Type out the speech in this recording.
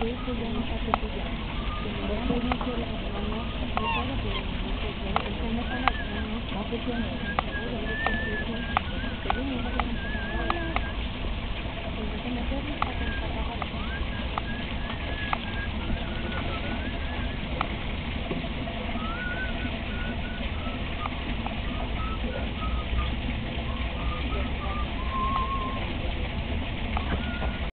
可以互相帮助自己，但是不能脱离父母，不能脱离父母的帮助，不能脱离父母的帮助。